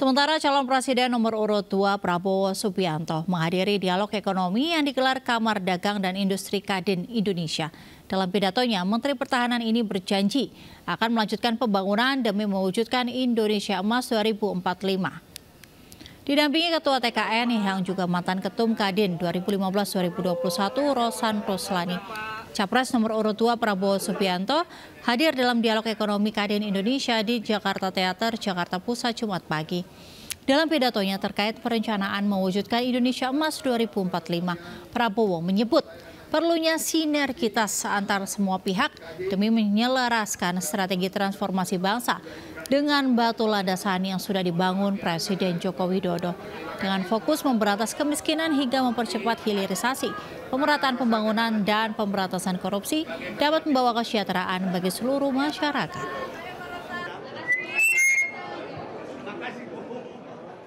Sementara calon presiden nomor urut 2 Prabowo Subianto menghadiri dialog ekonomi yang digelar Kamar Dagang dan Industri Kadin Indonesia. Dalam pidatonya, Menteri Pertahanan ini berjanji akan melanjutkan pembangunan demi mewujudkan Indonesia Emas 2045. Didampingi Ketua TKN yang juga mantan Ketum Kadin 2015-2021 Rosan Roslani. Capres nomor urut 2 Prabowo Subianto hadir dalam dialog ekonomi Kadin Indonesia di Jakarta Teater, Jakarta Pusat Jumat pagi. Dalam pidatonya terkait perencanaan mewujudkan Indonesia Emas 2045, Prabowo menyebut perlunya sinergitas antar semua pihak demi menyelaraskan strategi transformasi bangsa dengan batu landasan yang sudah dibangun Presiden Joko Widodo dengan fokus memberantas kemiskinan hingga mempercepat hilirisasi pemerataan pembangunan dan pemberantasan korupsi dapat membawa kesejahteraan bagi seluruh masyarakat.